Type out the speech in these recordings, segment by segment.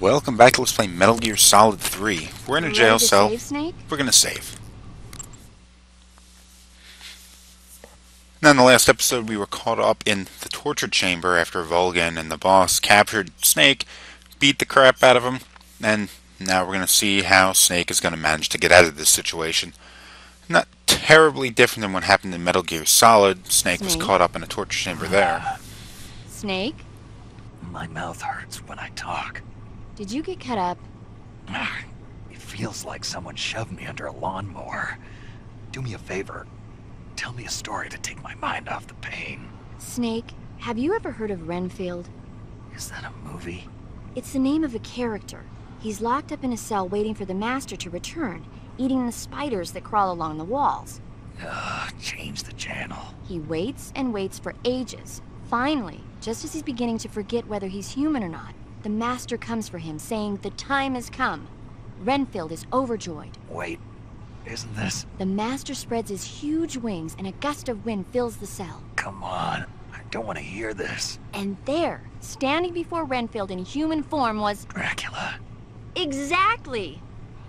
Welcome back to Let's Play Metal Gear Solid 3. We're in a jail cell. save, Snake? We're gonna save. Now, in the last episode, we were caught up in the torture chamber after Volgin and the boss captured Snake, beat the crap out of him, and now we're gonna see how Snake is gonna manage to get out of this situation. Not terribly different than what happened in Metal Gear Solid. Snake was caught up in a torture chamber there. Snake, My mouth hurts when I talk. Did you get cut up? It feels like someone shoved me under a lawnmower. Do me a favor. Tell me a story to take my mind off the pain. Snake, have you ever heard of Renfield? Is that a movie? It's the name of a character. He's locked up in a cell waiting for the master to return, eating the spiders that crawl along the walls. Ugh, change the channel. He waits and waits for ages. Finally, just as he's beginning to forget whether he's human or not, the master comes for him, saying the time has come. Renfield is overjoyed. Wait, isn't this? The master spreads his huge wings and a gust of wind fills the cell. Come on. I don't want to hear this. And there, standing before Renfield in human form, was Dracula. Exactly!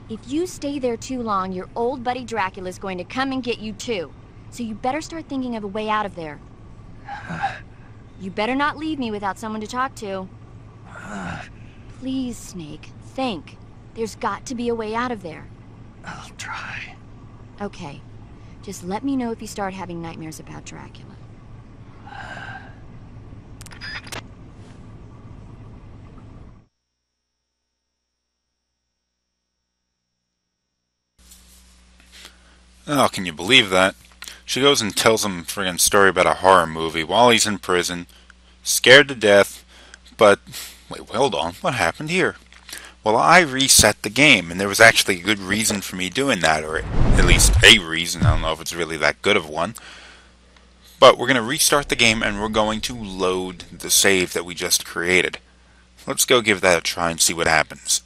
If you stay there too long, your old buddy Dracula's going to come and get you too. So you better start thinking of a way out of there. You better not leave me without someone to talk to. Please, Snake, think. There's got to be a way out of there. I'll try. Okay. Just let me know if you start having nightmares about Dracula. Oh, can you believe that? She goes and tells him a friggin' story about a horror movie while he's in prison, scared to death, but wait, hold on, what happened here? Well, I reset the game, and there was actually a good reason for me doing that, or at least a reason. I don't know if it's really that good of one. But we're going to restart the game, and we're going to load the save that we just created. Let's go give that a try and see what happens.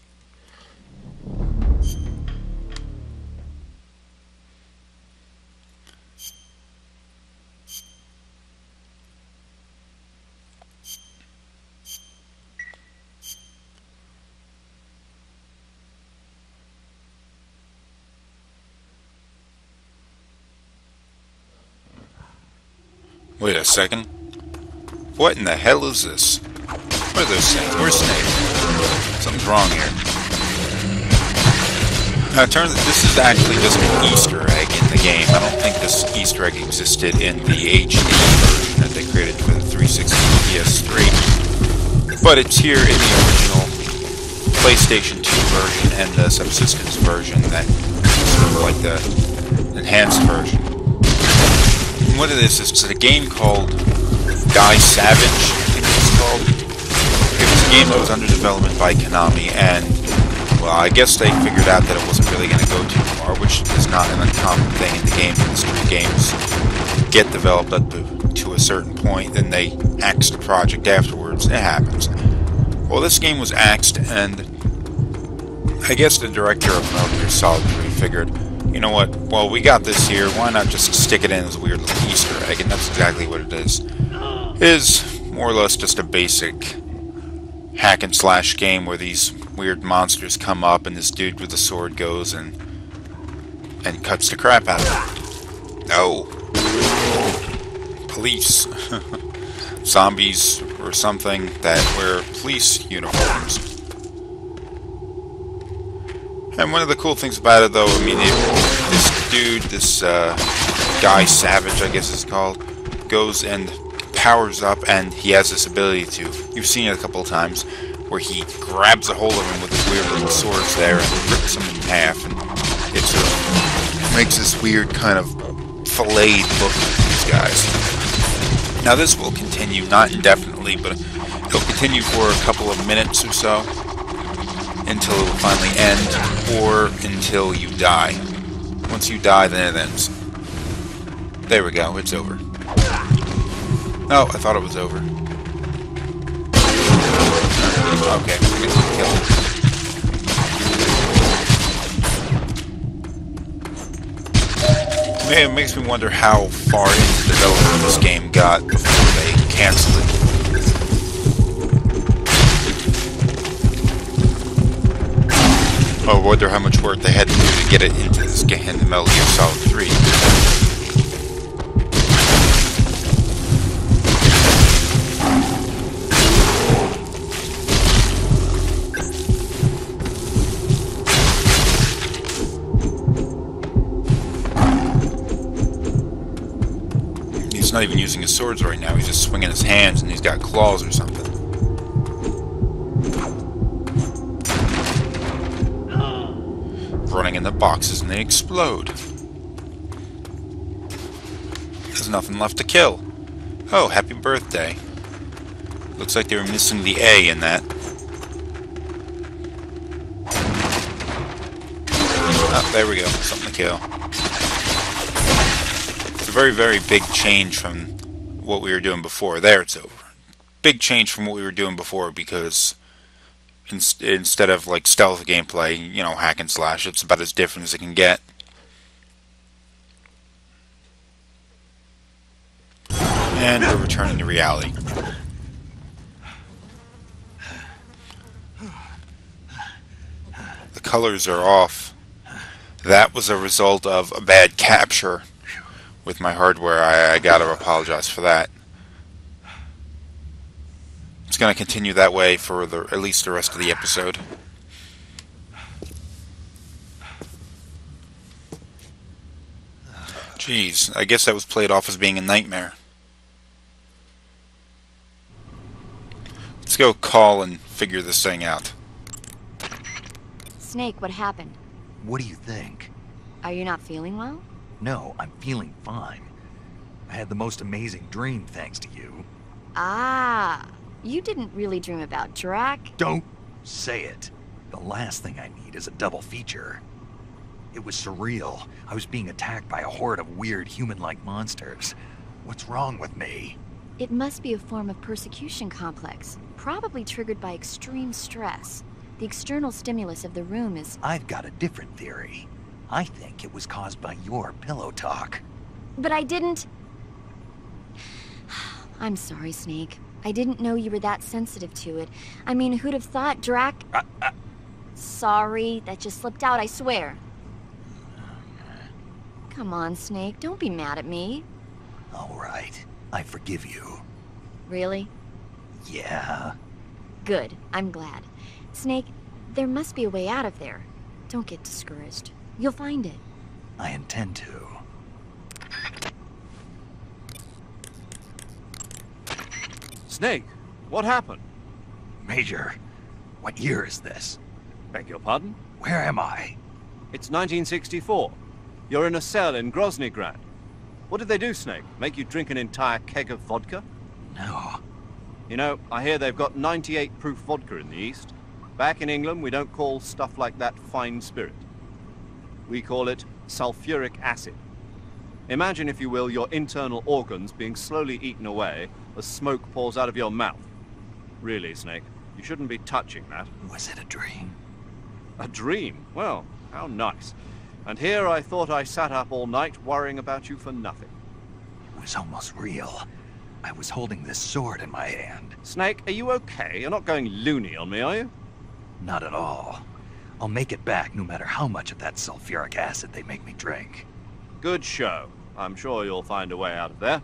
Wait a second. What in the hell is this? What are those things? Where's Snake? Something's wrong here. Now, turns this is actually just an Easter egg in the game. I don't think this Easter egg existed in the HD version that they created for the 360 PS3. But it's here in the original PlayStation 2 version and the Subsistence version that sort of like the enhanced version. What it is, it's a game called Guy Savage, I think it's called. It was a game that was under development by Konami, and, well, I guess they figured out that it wasn't really going to go too far, which is not an uncommon thing in the game industry. Games get developed up to, to a certain point, then they axe the project afterwards. It happens. Well, this game was axed, and I guess the director of Metal Gear Solid 3 figured, you know what, well, we got this here, why not just stick it in as a weird little Easter egg, and that's exactly what it is. It is more or less just a basic hack and slash game where these weird monsters come up and this dude with the sword goes and and cuts the crap out of them. No. Police. Zombies or something that wear police uniforms. And one of the cool things about it, though, I mean, this dude, this uh, guy Savage, I guess it's called, goes and powers up, and he has this ability to. You've seen it a couple of times, where he grabs a hold of him with his weird little swords there and rips him in half, and it sort of makes this weird kind of filleted look to these guys. Now, this will continue, not indefinitely, but it'll continue for a couple of minutes or so until it will finally end, or until you die. Once you die, then it ends. There we go, it's over. Oh, I thought it was over. Okay, we're gonna kill him. Man, it makes me wonder how far into the development this game got before they canceled it. I wonder how much work they had to do to get it into this game the Metal Gear Solid 3. He's not even using his swords right now, he's just swinging his hands and he's got claws or something. running in the boxes and they explode. There's nothing left to kill. Oh, happy birthday. Looks like they were missing the A in that. Oh, there we go. Something to kill. It's a very, very big change from what we were doing before. There, it's over. Big change from what we were doing before because instead of like stealth gameplay, you know, hack and slash, it's about as different as it can get. And we're returning to reality. The colors are off. That was a result of a bad capture with my hardware. I, I gotta apologize for that. It's going to continue that way for the at least the rest of the episode. Jeez, I guess that was played off as being a nightmare. Let's go call and figure this thing out. Snake, what happened? What do you think? Are you not feeling well? No, I'm feeling fine. I had the most amazing dream thanks to you. Ah, you didn't really dream about Drac. Don't say it. The last thing I need is a double feature. It was surreal. I was being attacked by a horde of weird human-like monsters. What's wrong with me? It must be a form of persecution complex, probably triggered by extreme stress. The external stimulus of the room is... I've got a different theory. I think it was caused by your pillow talk. But I didn't... I'm sorry, Snake. I didn't know you were that sensitive to it. I mean, who'd have thought Drac... Uh, uh... Sorry, that just slipped out, I swear. Come on, Snake, don't be mad at me. All right, I forgive you. Really? Yeah. Good, I'm glad. Snake, there must be a way out of there. Don't get discouraged. You'll find it. I intend to. Snake, what happened? Major, what year is this? Beg your pardon? Where am I? It's 1964. You're in a cell in Groznygrad. What did they do, Snake? Make you drink an entire keg of vodka? No. You know, I hear they've got 98 proof vodka in the East. Back in England, we don't call stuff like that fine spirit. We call it sulfuric acid. Imagine, if you will, your internal organs being slowly eaten away as smoke pours out of your mouth. Really, Snake, you shouldn't be touching that. Was it a dream? A dream? Well, how nice. And here I thought I sat up all night worrying about you for nothing. It was almost real. I was holding this sword in my hand. Snake, are you okay? You're not going loony on me, are you? Not at all. I'll make it back no matter how much of that sulfuric acid they make me drink. Good show. I'm sure you'll find a way out of there.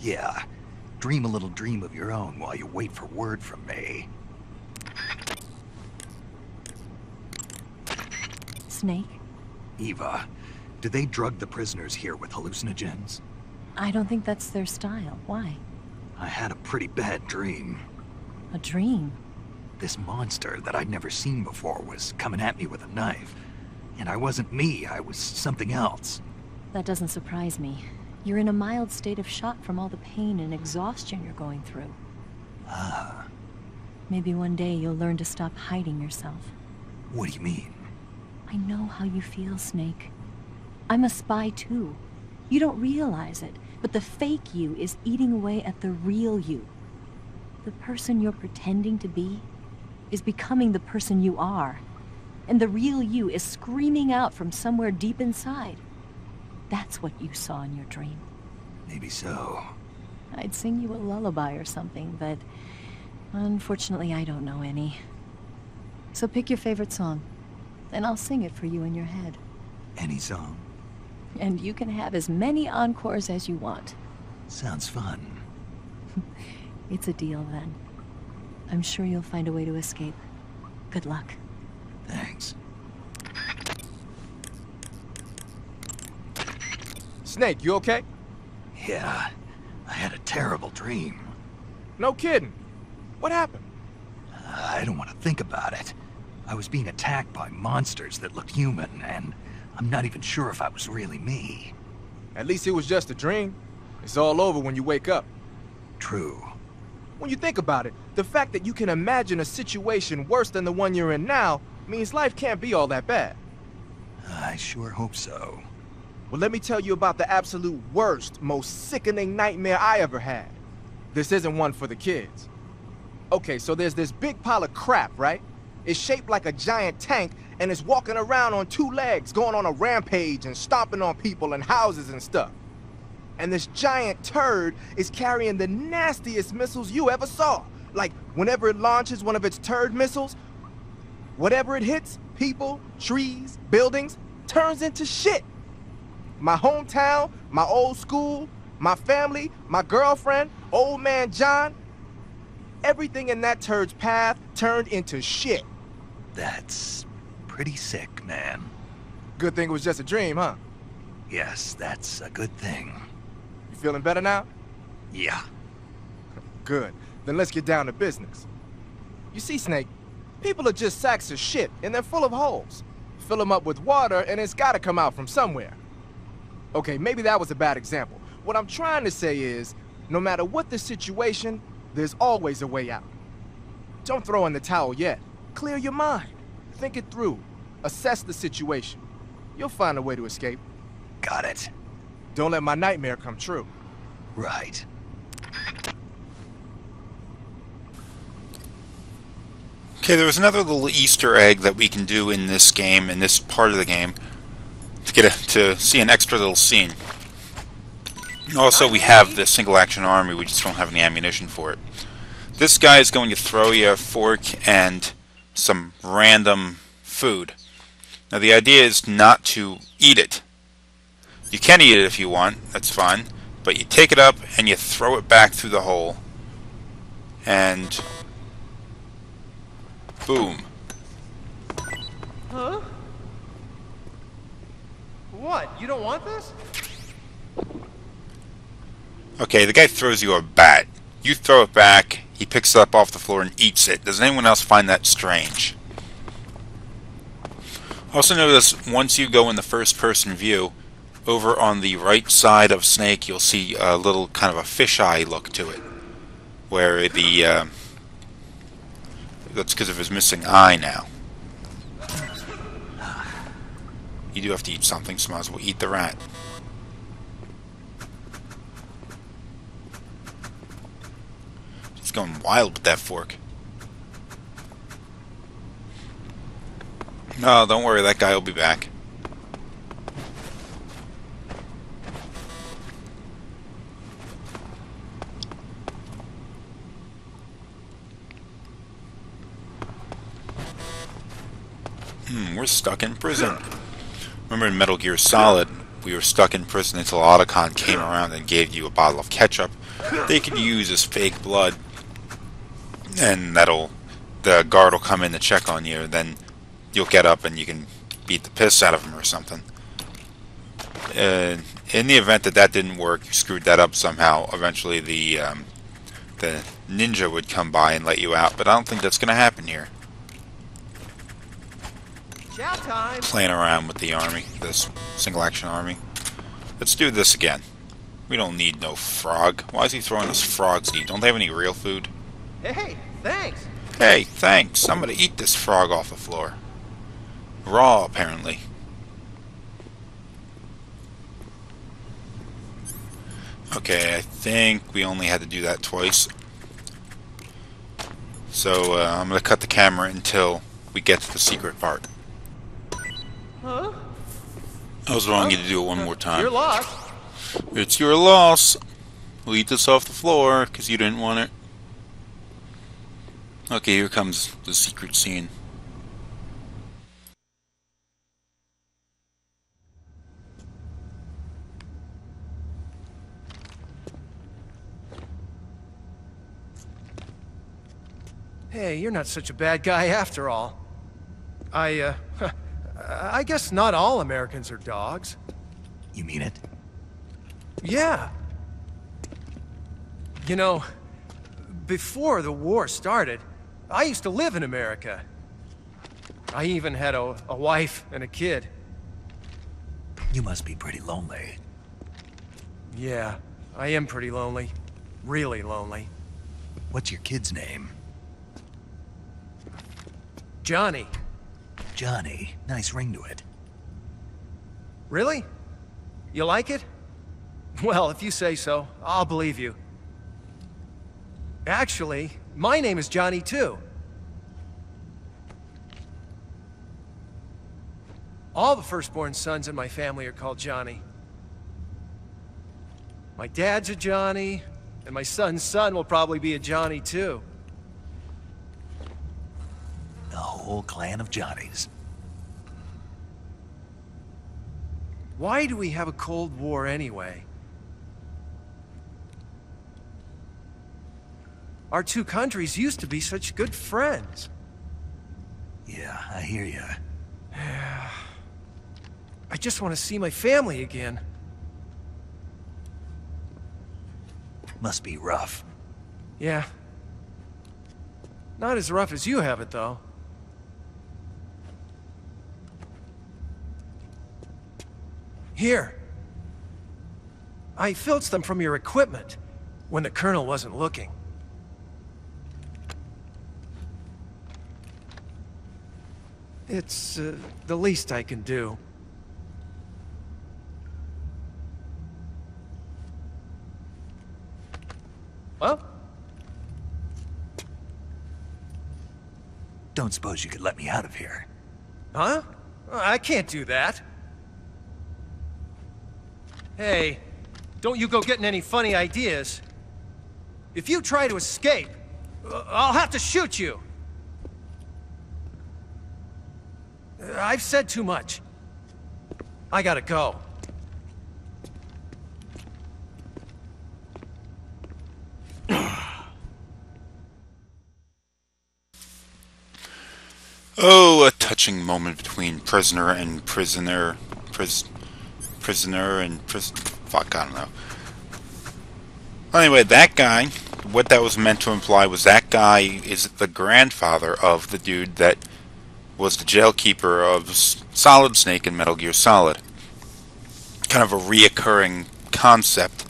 Yeah. Dream a little dream of your own while you wait for word from me. Snake? Eva, do they drug the prisoners here with hallucinogens? I don't think that's their style. Why? I had a pretty bad dream. A dream? This monster that I'd never seen before was coming at me with a knife. And I wasn't me, I was something else. That doesn't surprise me. You're in a mild state of shock from all the pain and exhaustion you're going through. Ah. Maybe one day you'll learn to stop hiding yourself. What do you mean? I know how you feel, Snake. I'm a spy too. You don't realize it, but the fake you is eating away at the real you. The person you're pretending to be is becoming the person you are. And the real you is screaming out from somewhere deep inside. That's what you saw in your dream. Maybe so. I'd sing you a lullaby or something, but unfortunately I don't know any. So pick your favorite song. and I'll sing it for you in your head. Any song? And you can have as many encores as you want. Sounds fun. It's a deal then. I'm sure you'll find a way to escape. Good luck. Thanks. Snake, you okay? Yeah, I had a terrible dream. No kidding. What happened? Uh, I don't want to think about it. I was being attacked by monsters that looked human, and I'm not even sure if I was really me. At least it was just a dream. It's all over when you wake up. True. When you think about it, the fact that you can imagine a situation worse than the one you're in now means life can't be all that bad. I sure hope so. Well, let me tell you about the absolute worst, most sickening nightmare I ever had. This isn't one for the kids. Okay, so there's this big pile of crap, right? It's shaped like a giant tank, and it's walking around on two legs, going on a rampage and stomping on people and houses and stuff. And this giant turd is carrying the nastiest missiles you ever saw. Like, whenever it launches one of its turd missiles, whatever it hits, people, trees, buildings, turns into shit. My hometown, my old school, my family, my girlfriend, old man John, everything in that turd's path turned into shit. That's pretty sick, man. Good thing it was just a dream, huh? Yes, that's a good thing. You feeling better now? Yeah. Good. Then let's get down to business. You see, Snake, people are just sacks of shit, and they're full of holes. Fill them up with water, and it's gotta come out from somewhere. Okay, maybe that was a bad example. What I'm trying to say is, no matter what the situation, there's always a way out. Don't throw in the towel yet. Clear your mind. Think it through. Assess the situation. You'll find a way to escape. Got it. Don't let my nightmare come true. Right. Okay, there was another little Easter egg that we can do in this game, in this part of the game, to get a, to see an extra little scene. Also, we have the single action army, we just don't have any ammunition for it. This guy is going to throw you a fork and some random food. Now, the idea is not to eat it. You can eat it if you want, that's fine. But you take it up and you throw it back through the hole. And boom. Huh? What? You don't want this? Okay, the guy throws you a bat. You throw it back, he picks it up off the floor and eats it. Does anyone else find that strange? Also notice once you go in the first person view, over on the right side of Snake you'll see a little kind of a fisheye look to it. Where the, uh, that's because of his missing eye now. You do have to eat something, so might as well eat the rat. He's going wild with that fork. No, don't worry, that guy will be back. Hmm, we're stuck in prison. Remember in Metal Gear Solid, we were stuck in prison until Otacon came around and gave you a bottle of ketchup. They could use as fake blood, and that'll the guard will come in to check on you. Then you'll get up and you can beat the piss out of him or something. Uh, in the event that that didn't work, you screwed that up somehow. Eventually, the um, the ninja would come by and let you out, but I don't think that's going to happen here. Playing around with the army, this single action army. Let's do this again. We don't need no frog. Why is he throwing us frogs to eat? Don't they have any real food? Hey, thanks! Hey, thanks. I'm gonna eat this frog off the floor. Raw, apparently. Okay, I think we only had to do that twice. So uh, I'm gonna cut the camera until we get to the secret part. Huh? I was wrong. Huh? You to do it one more time. Your loss. It's your loss. We'll eat this off the floor because you didn't want it. Okay, here comes the secret scene. Hey, you're not such a bad guy after all. I, uh, I guess not all Americans are dogs. You mean it? Yeah. You know, before the war started, I used to live in America. I even had a, a wife and a kid. You must be pretty lonely. Yeah, I am pretty lonely. Really lonely. What's your kid's name? Johnny. Johnny. Nice ring to it. Really? You like it? Well, if you say so, I'll believe you. Actually, my name is Johnny too. All the firstborn sons in my family are called Johnny. My dad's a Johnny, and my son's son will probably be a Johnny too. The whole clan of Johnnies. Why do we have a Cold War anyway? Our two countries used to be such good friends. Yeah, I hear you. I just want to see my family again. Must be rough. Yeah. Not as rough as you have it, though. Here. I filched them from your equipment when the Colonel wasn't looking. It's uh, the least I can do. Well, Don't suppose you could let me out of here. Huh? I can't do that. Hey, don't you go getting any funny ideas. If you try to escape, uh, I'll have to shoot you. Uh, I've said too much. I gotta go. Oh, a touching moment between prisoner and prisoner. Pris prisoner and pris. Fuck, I don't know. Anyway, that guy, what that was meant to imply was that guy is the grandfather of the dude that was the jailkeeper of Solid Snake in Metal Gear Solid. Kind of a reoccurring concept.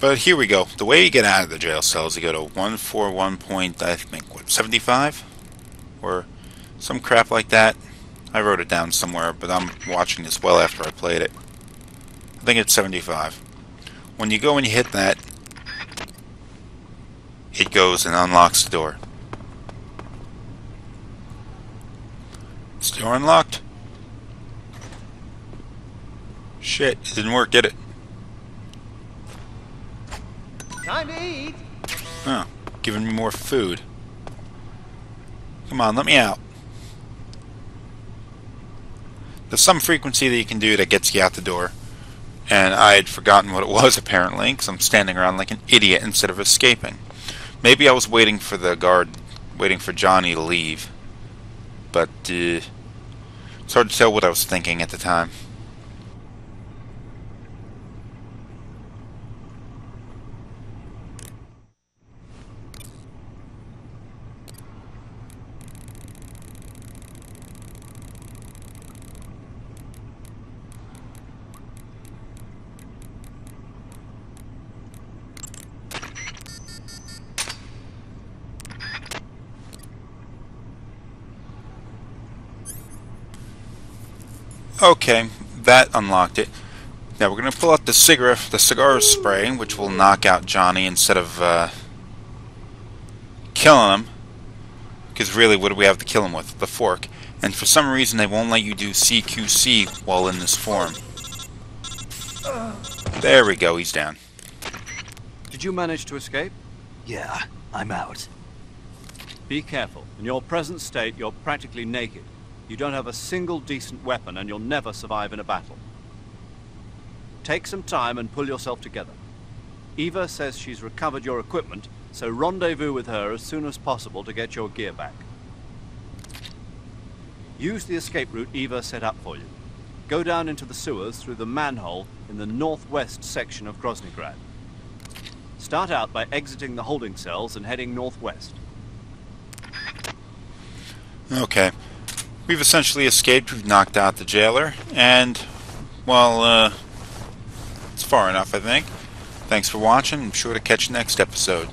But here we go. The way you get out of the jail cell is you go to 141 point, I think, what, 75? Or some crap like that. I wrote it down somewhere, but I'm watching this well after I played it. I think it's 75. When you go and you hit that, it goes and unlocks the door. Is the door unlocked? Shit, it didn't work, did it? Time to eat! Oh, giving me more food. Come on, let me out. There's some frequency that you can do that gets you out the door. And I had forgotten what it was, apparently, because I'm standing around like an idiot instead of escaping. Maybe I was waiting for the guard, waiting for Johnny to leave. But, uh, it's hard to tell what I was thinking at the time. Okay, that unlocked it. Now we're going to pull out the cigarette, the cigar spray, which will knock out Johnny instead of uh, killing him. Because really, what do we have to kill him with? The fork. And for some reason, they won't let you do CQC while in this form. There we go, he's down. Did you manage to escape? Yeah, I'm out. Be careful. In your present state, you're practically naked. You don't have a single decent weapon, and you'll never survive in a battle. Take some time and pull yourself together. Eva says she's recovered your equipment, So rendezvous with her as soon as possible to get your gear back. Use the escape route Eva set up for you. Go down into the sewers through the manhole in the northwest section of Groznygrad. Start out by exiting the holding cells and heading northwest. Okay. We've essentially escaped. We've knocked out the jailer. And, well, uh, it's far enough, I think. Thanks for watching. I'm sure to catch you next episode.